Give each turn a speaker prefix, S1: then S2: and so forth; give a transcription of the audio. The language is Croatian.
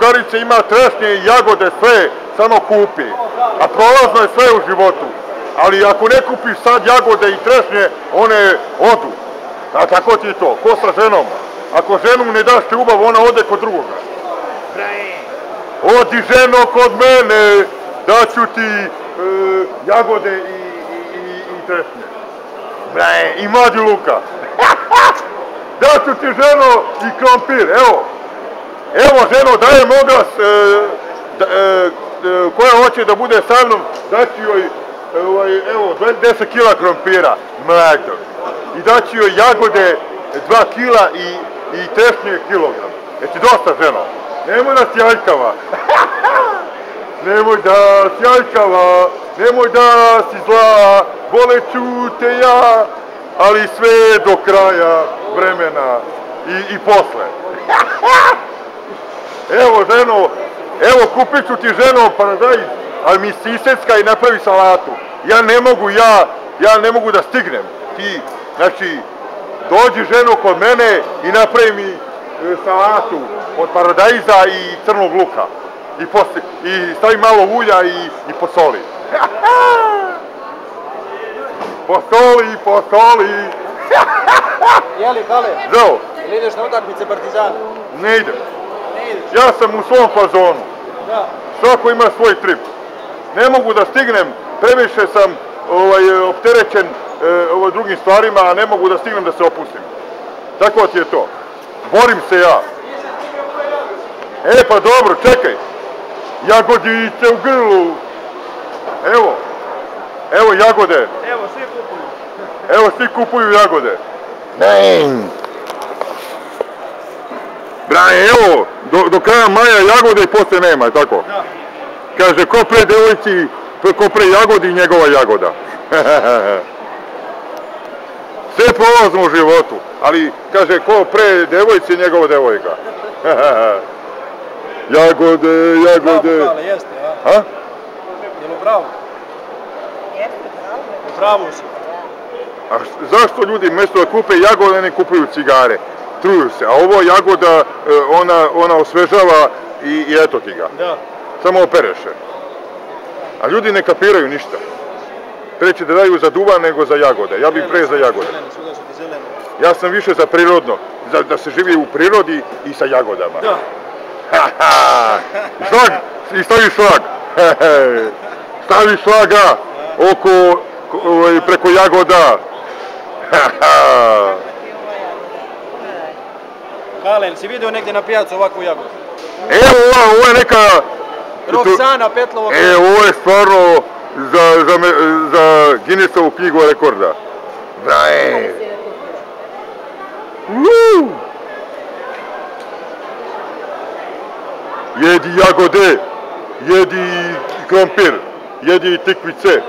S1: Drugarice ima trešnje i jagode, sve, samo kupi. A prolazno je sve u životu. Ali ako ne kupiš sad jagode i trešnje, one odu. A tako ti to, ko sa ženom. Ako ženu ne daš ljubav, ona ode kod drugoga. Odi ženo kod mene, daću ti e, jagode i, i, i, i trešnje. I mladi luka. daću ti ženo i krompir, evo. Evo ženo, dajem oglas e, da, e, e, koja hoće da bude sa mnom, joj e, ovaj, evo, 10 kila krompira, mlado. I daću joj jagode 2 kila i, i trešnje kilogram. Ti dosta ženo, nemoj da si aljkava. nemoj da si aljkava, nemoj da si zla, voleću te ja, ali sve do kraja vremena i, i posle. Evo ženo, evo kupit ću ti ženo paradajz, ali mi sisecka i napravi salatu. Ja ne mogu, ja, ja ne mogu da stignem. Ti, znači, dođi ženo kod mene i napravi mi e, salatu od paradajza i crnog luka. I, posle, i stavi malo ulja i, i posoli. posoli, posoli.
S2: Jeli, Kale,
S1: Zdravo,
S2: ili ideš na utakmice Partizana?
S1: ne idem. Ja sam u svom fazonu.
S2: Da.
S1: Svako ima svoj trip. Ne mogu da stignem, previše sam ovaj, opterećen ovaj, drugim stvarima, a ne mogu da stignem da se opustim. Tako ti je to. Borim se ja. E pa dobro, čekaj. Jagodice u grlu. Evo. Evo jagode.
S2: Evo, svi kupuju.
S1: Evo svi kupuju jagode. Ne. Brane, evo, do, do kraja maja jagode i posle nema, tako?
S2: Da.
S1: Kaže, ko pre devojci, ko pre jagodi, njegova jagoda. Sve prolazno u životu, ali kaže, ko pre devojci, njegova devojka. jagode,
S2: Bravo,
S1: jagode.
S2: Kale, jeste, a?
S1: A?
S2: Jel u pravu? U pravu si.
S1: A zašto ljudi mjesto da kupe jagode ne kupuju cigare? Truju se, a ovo jagoda, e, ona, ona osvežava i, i eto ti ga.
S2: Da.
S1: Samo opereše. A ljudi ne kapiraju ništa. Preće da daju za duvan nego za jagode. Ja bih pre za jagode. Ja sam više za prirodno, za, da se živi u prirodi i sa jagodama.
S2: Da.
S1: šlag, i stavi šlag. stavi šlaga oko, ko- ovaj, preko jagoda.
S2: Kale, jel si vidio negdje na pijacu ovakvu jagodu?
S1: Evo ova, ovo je neka...
S2: Roksana Petlova.
S1: E, ovo je stvarno za, za, za Guinnessovu knjigu rekorda. Braje. Woo! Jedi jagode, jedi krompir, jedi tikvice,